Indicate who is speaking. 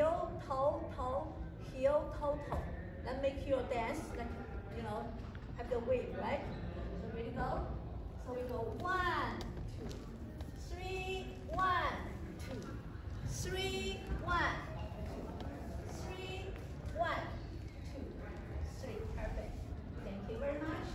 Speaker 1: heel, toe, toe, heel, toe, toe. That make your dance like, you know, have the wave, right? So ready to go? So we go one, two, three, one, two, three, one.